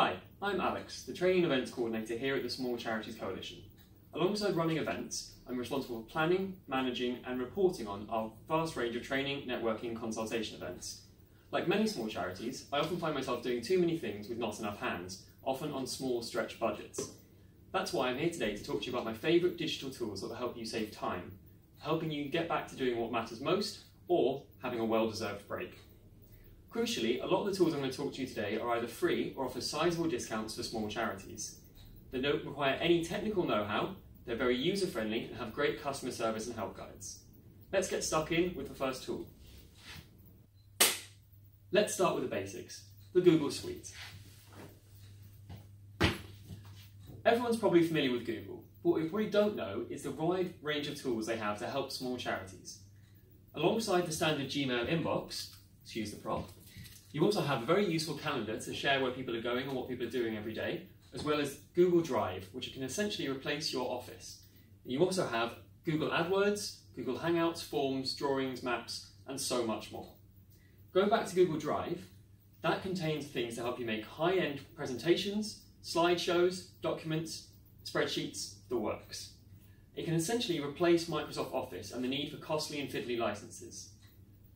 Hi, I'm Alex, the Training Events Coordinator here at the Small Charities Coalition. Alongside running events, I'm responsible for planning, managing and reporting on our vast range of training, networking and consultation events. Like many small charities, I often find myself doing too many things with not enough hands, often on small stretch budgets. That's why I'm here today to talk to you about my favourite digital tools that will help you save time, helping you get back to doing what matters most or having a well-deserved break. Crucially, a lot of the tools I'm going to talk to you today are either free or offer sizable discounts for small charities. They don't require any technical know-how, they're very user-friendly and have great customer service and help guides. Let's get stuck in with the first tool. Let's start with the basics, the Google Suite. Everyone's probably familiar with Google, but what we probably don't know is the wide range of tools they have to help small charities. Alongside the standard Gmail inbox, excuse the prop, you also have a very useful calendar to share where people are going and what people are doing every day, as well as Google Drive, which can essentially replace your office. You also have Google AdWords, Google Hangouts, Forms, Drawings, Maps, and so much more. Going back to Google Drive, that contains things to help you make high-end presentations, slideshows, documents, spreadsheets, the works. It can essentially replace Microsoft Office and the need for costly and fiddly licenses.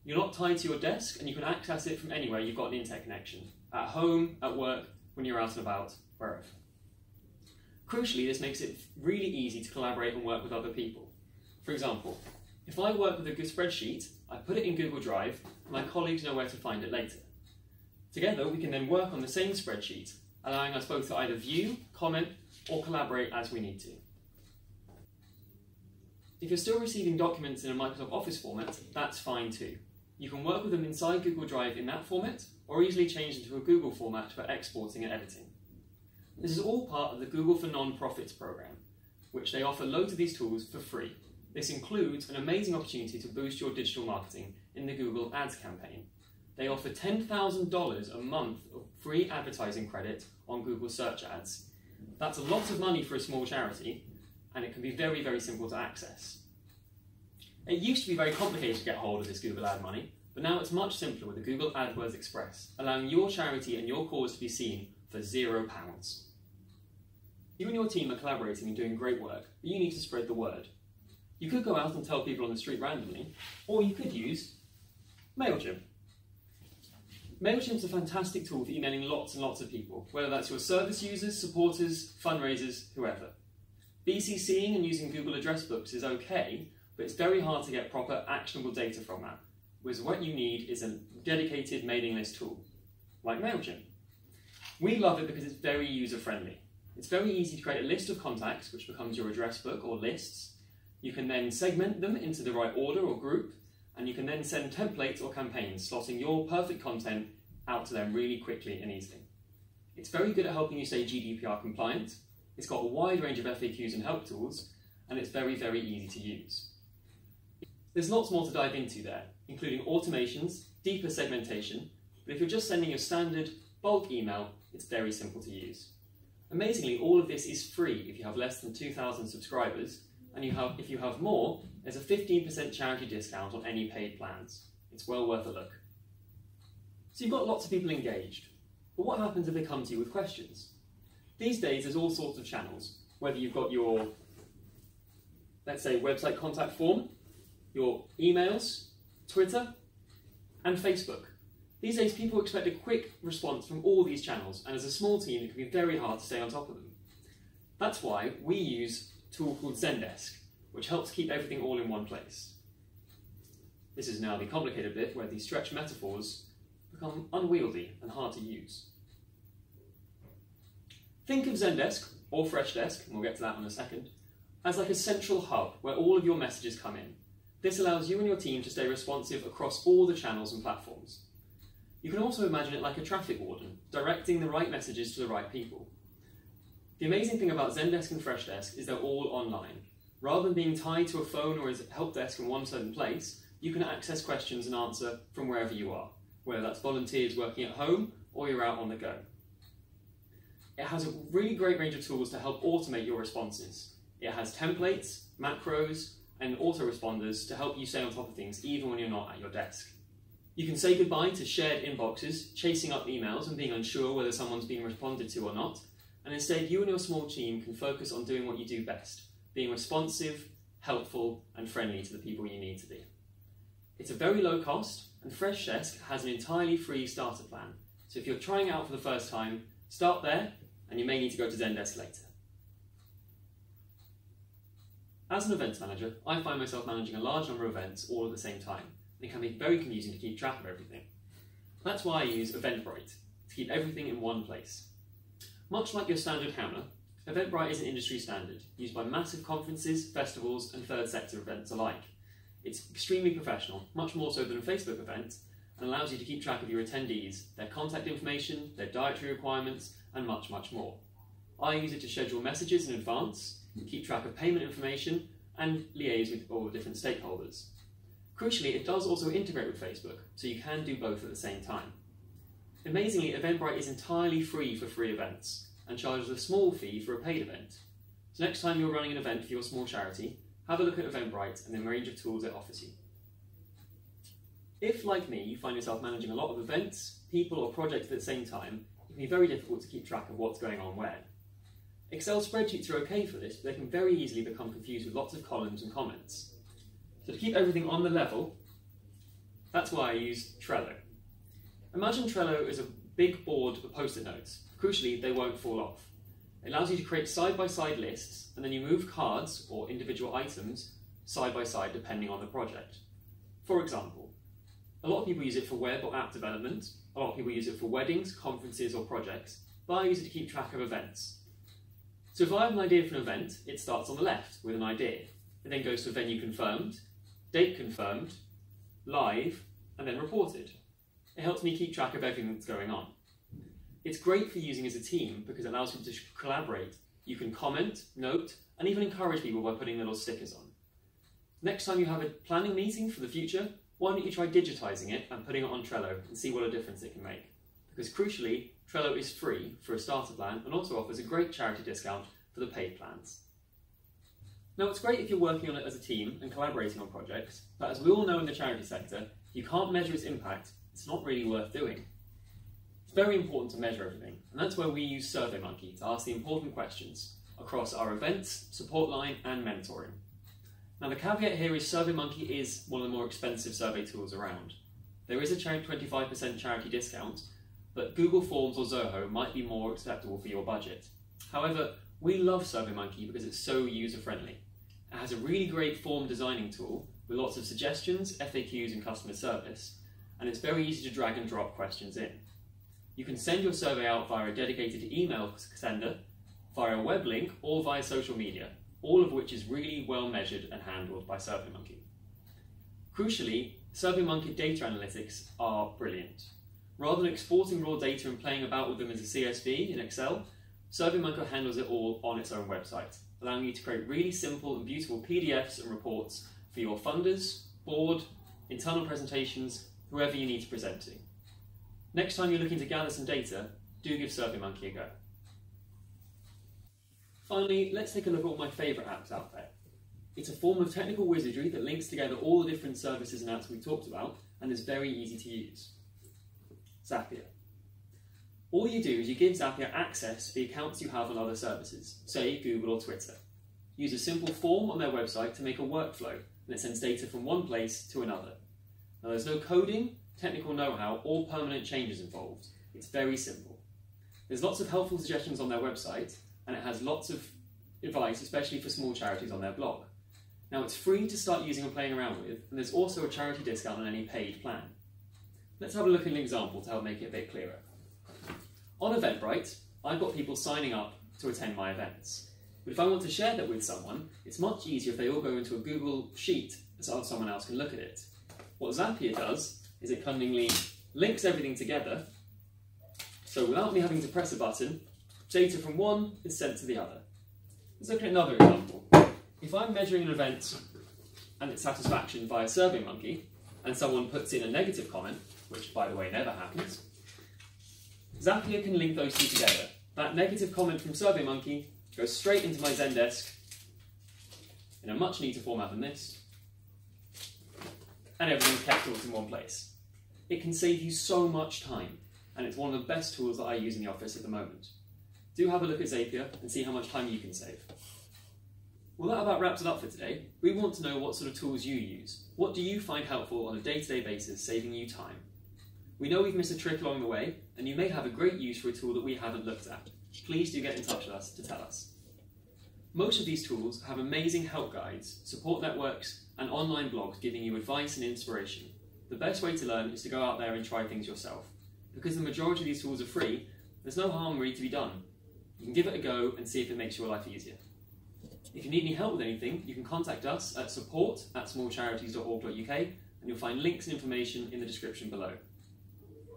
You're not tied to your desk and you can access it from anywhere you've got an internet connection. At home, at work, when you're out and about, wherever. Crucially, this makes it really easy to collaborate and work with other people. For example, if I work with a good spreadsheet, I put it in Google Drive and my colleagues know where to find it later. Together, we can then work on the same spreadsheet, allowing us both to either view, comment, or collaborate as we need to. If you're still receiving documents in a Microsoft Office format, that's fine too. You can work with them inside Google Drive in that format, or easily change into a Google format for exporting and editing. This is all part of the Google for Non-Profits program, which they offer loads of these tools for free. This includes an amazing opportunity to boost your digital marketing in the Google Ads campaign. They offer $10,000 a month of free advertising credit on Google search ads. That's a lot of money for a small charity, and it can be very, very simple to access. It used to be very complicated to get hold of this Google ad money, but now it's much simpler with the Google AdWords Express, allowing your charity and your cause to be seen for zero pounds. You and your team are collaborating and doing great work, but you need to spread the word. You could go out and tell people on the street randomly, or you could use MailChimp. MailChimp's a fantastic tool for emailing lots and lots of people, whether that's your service users, supporters, fundraisers, whoever. BCCing and using Google address books is okay, but it's very hard to get proper actionable data from that. Whereas what you need is a dedicated mailing list tool, like MailChimp. We love it because it's very user friendly. It's very easy to create a list of contacts, which becomes your address book or lists. You can then segment them into the right order or group, and you can then send templates or campaigns, slotting your perfect content out to them really quickly and easily. It's very good at helping you stay GDPR compliant. It's got a wide range of FAQs and help tools, and it's very, very easy to use. There's lots more to dive into there, including automations, deeper segmentation, but if you're just sending a standard bulk email, it's very simple to use. Amazingly, all of this is free if you have less than 2,000 subscribers, and you have, if you have more, there's a 15% charity discount on any paid plans. It's well worth a look. So you've got lots of people engaged, but what happens if they come to you with questions? These days, there's all sorts of channels, whether you've got your, let's say, website contact form, your emails, Twitter, and Facebook. These days, people expect a quick response from all these channels, and as a small team, it can be very hard to stay on top of them. That's why we use a tool called Zendesk, which helps keep everything all in one place. This is now the complicated bit where these stretch metaphors become unwieldy and hard to use. Think of Zendesk, or Freshdesk, and we'll get to that in a second, as like a central hub where all of your messages come in. This allows you and your team to stay responsive across all the channels and platforms. You can also imagine it like a traffic warden, directing the right messages to the right people. The amazing thing about Zendesk and Freshdesk is they're all online. Rather than being tied to a phone or a help desk in one certain place, you can access questions and answer from wherever you are, whether that's volunteers working at home or you're out on the go. It has a really great range of tools to help automate your responses. It has templates, macros, and autoresponders to help you stay on top of things even when you're not at your desk. You can say goodbye to shared inboxes, chasing up emails and being unsure whether someone's being responded to or not, and instead you and your small team can focus on doing what you do best, being responsive, helpful, and friendly to the people you need to be. It's a very low cost, and Freshdesk has an entirely free starter plan. So if you're trying out for the first time, start there, and you may need to go to Zendesk later. As an events manager, I find myself managing a large number of events all at the same time. And it can be very confusing to keep track of everything. That's why I use Eventbrite, to keep everything in one place. Much like your standard hammer, Eventbrite is an industry standard, used by massive conferences, festivals, and third sector events alike. It's extremely professional, much more so than a Facebook event, and allows you to keep track of your attendees, their contact information, their dietary requirements, and much, much more. I use it to schedule messages in advance, keep track of payment information, and liaise with all the different stakeholders. Crucially, it does also integrate with Facebook, so you can do both at the same time. Amazingly, Eventbrite is entirely free for free events and charges a small fee for a paid event. So next time you're running an event for your small charity, have a look at Eventbrite and the range of tools it offers you. If, like me, you find yourself managing a lot of events, people, or projects at the same time, it can be very difficult to keep track of what's going on where. Excel spreadsheets are okay for this, but they can very easily become confused with lots of columns and comments. So to keep everything on the level, that's why I use Trello. Imagine Trello as a big board of post-it notes. Crucially, they won't fall off. It allows you to create side-by-side lists, and then you move cards or individual items side by side depending on the project. For example, a lot of people use it for web or app development, a lot of people use it for weddings, conferences, or projects, but I use it to keep track of events. So if I have an idea for an event, it starts on the left with an idea. It then goes to venue confirmed, date confirmed, live, and then reported. It helps me keep track of everything that's going on. It's great for using as a team because it allows you to collaborate. You can comment, note, and even encourage people by putting little stickers on. Next time you have a planning meeting for the future, why don't you try digitizing it and putting it on Trello and see what a difference it can make? Because crucially, Trello is free for a starter plan and also offers a great charity discount for the paid plans. Now, it's great if you're working on it as a team and collaborating on projects, but as we all know in the charity sector, you can't measure its impact, it's not really worth doing. It's very important to measure everything, and that's where we use SurveyMonkey to ask the important questions across our events, support line, and mentoring. Now, the caveat here is SurveyMonkey is one of the more expensive survey tools around. There is a 25% charity discount, but Google Forms or Zoho might be more acceptable for your budget. However, we love SurveyMonkey because it's so user-friendly. It has a really great form designing tool with lots of suggestions, FAQs and customer service, and it's very easy to drag and drop questions in. You can send your survey out via a dedicated email sender, via a web link, or via social media, all of which is really well measured and handled by SurveyMonkey. Crucially, SurveyMonkey data analytics are brilliant. Rather than exporting raw data and playing about with them as a CSV in Excel, SurveyMonkey handles it all on its own website, allowing you to create really simple and beautiful PDFs and reports for your funders, board, internal presentations, whoever you need to present to. Next time you're looking to gather some data, do give SurveyMonkey a go. Finally, let's take a look at my favourite apps out there. It's a form of technical wizardry that links together all the different services and apps we've talked about and is very easy to use. Zapier. All you do is you give Zapier access to the accounts you have on other services, say Google or Twitter. Use a simple form on their website to make a workflow, and it sends data from one place to another. Now there's no coding, technical know-how, or permanent changes involved. It's very simple. There's lots of helpful suggestions on their website, and it has lots of advice, especially for small charities on their blog. Now it's free to start using and playing around with, and there's also a charity discount on any paid plan. Let's have a look at an example to help make it a bit clearer. On Eventbrite, I've got people signing up to attend my events. But if I want to share that with someone, it's much easier if they all go into a Google Sheet so someone else can look at it. What Zapier does is it cunningly links everything together, so without me having to press a button, data from one is sent to the other. Let's look at another example. If I'm measuring an event and its satisfaction via a SurveyMonkey, and someone puts in a negative comment, which by the way never happens, Zapier can link those two together. That negative comment from SurveyMonkey goes straight into my Zendesk in a much neater format than this, and everything's kept all in one place. It can save you so much time, and it's one of the best tools that I use in the office at the moment. Do have a look at Zapier and see how much time you can save. Well, that about wraps it up for today. We want to know what sort of tools you use. What do you find helpful on a day to day basis, saving you time? We know we've missed a trick along the way, and you may have a great use for a tool that we haven't looked at. Please do get in touch with us to tell us. Most of these tools have amazing help guides, support networks, and online blogs giving you advice and inspiration. The best way to learn is to go out there and try things yourself. Because the majority of these tools are free, there's no harm really to be done. You can give it a go and see if it makes your life easier. If you need any help with anything, you can contact us at support at smallcharities.org.uk and you'll find links and information in the description below.